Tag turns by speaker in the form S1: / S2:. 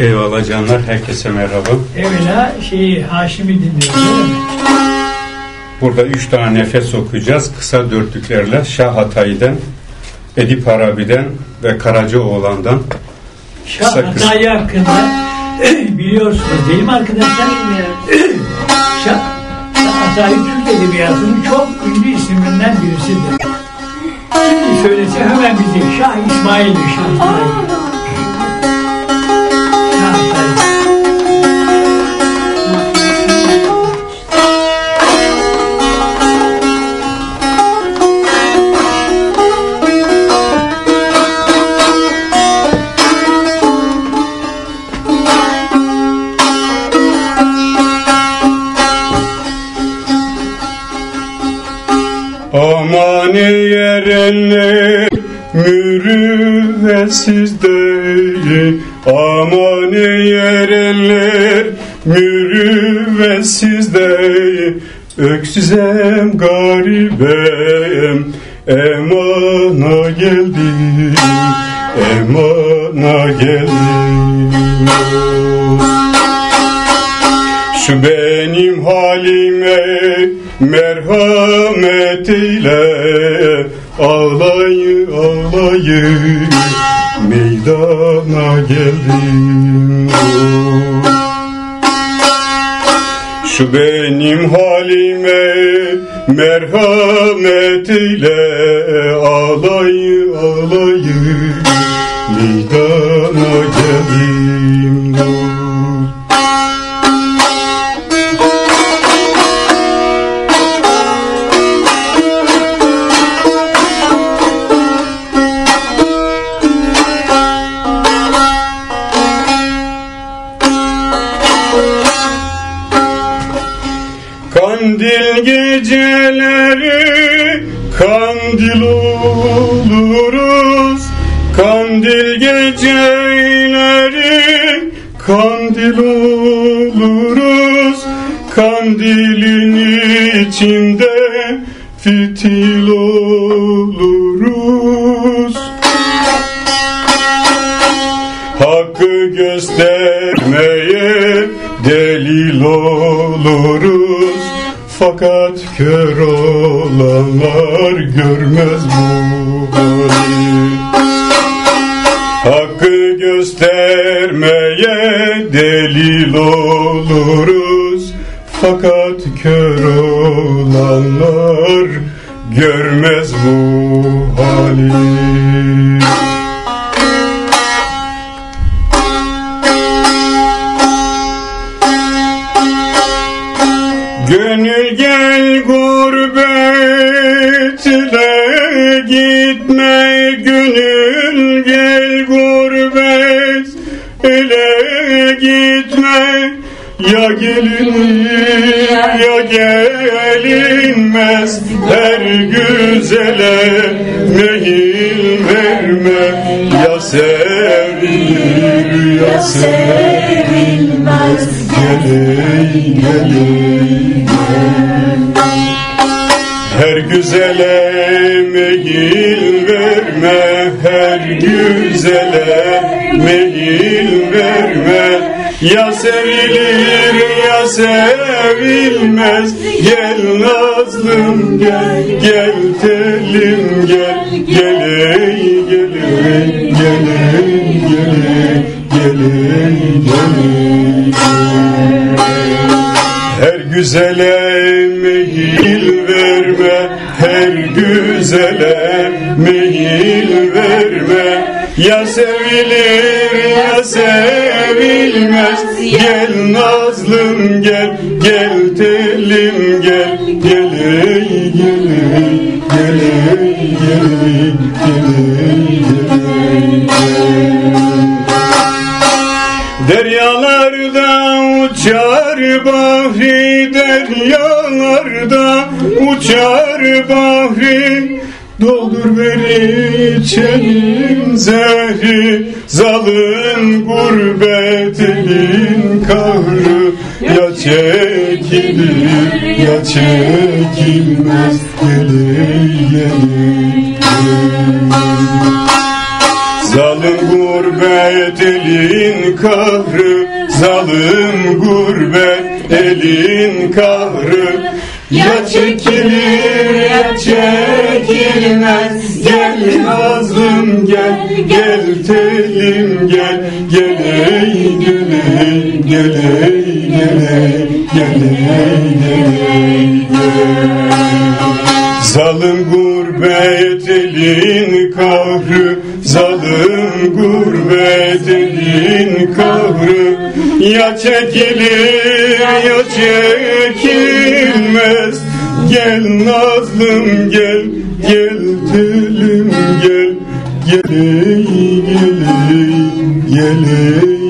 S1: Eyvallah canlar, herkese merhaba.
S2: Evvela şeyi Haşim'i dinliyoruz değil mi?
S1: Burada üç tane nefes okuyacağız. Kısa dörtlüklerle Şah Hatay'dan, Edip Arabi'den ve Karacaoğlan'dan.
S2: Şah
S1: Kısa kısa.
S2: Hatayı hakkında biliyorsunuz değil mi arkadaşlar? Şah, Şah Hatayı Türk Edebiyatı'nın çok ünlü isimlerinden birisidir. Şimdi söylese hemen bize Şah İsmail'dir Şah Hatayı.
S1: Yerenler mürüvvesiz değil. Aman yerenler mürüvvesiz değil. Öksüzem garibem emana geldim Emana geldim. Şu benim halime merhamet eyle Ağlayı ağlayı meydana geldim Şu benim halime merhamet Ağlayı ağlayı Kandil geceleri kandil oluruz. Kandil geceleri kandil oluruz. Kandilin içinde fitil oluruz. Hakkı göstermeye delil oluruz Fakat kör olanlar görmez bu hali Hakkı göstermeye delil oluruz. Fakat kör olanlar görmez bu hali gurbetle gitme Gönül gel gurbet ele gitme. Ya gelinir ya gelinmez Her güzele mehil verme. Ya sevilir ya sevilmez Gelin gelin. her güzele meyil verme, her güzele meyil verme. Ya sevilir ya sevilmez, gel nazlım gel, gel telim gel, gel ey gel ey, gel ey gel ey, Her güzele meyil verme, her güzele meyil verme. Ya sevilir ya sevilmez, gel nazlım gel, gel telim gel, gel ey gel ey, gel ey gel ey, gel ey gel ey. Deryalarda uçar bahri deryalarda uçar bahri Doldur ver içelim zehri. Zalın gurbet elin kahrı Ya çekilir ya çekilmez Geley geley geley Zalim gurbet gurbet elin kahrı Zalim gurbet elin kahrı Ya çekilir ya çekilmez. Gel nazlım gel gel telim gel. Gel ey gel ey gel ey gel ey gel ey gel Zalim gurbet elin kahrı Zalim gurbet elin kahrı Ya çekilir ya çekilmez. Gel nazlım gel Gel telim gel Gel ey gel ey Gel ey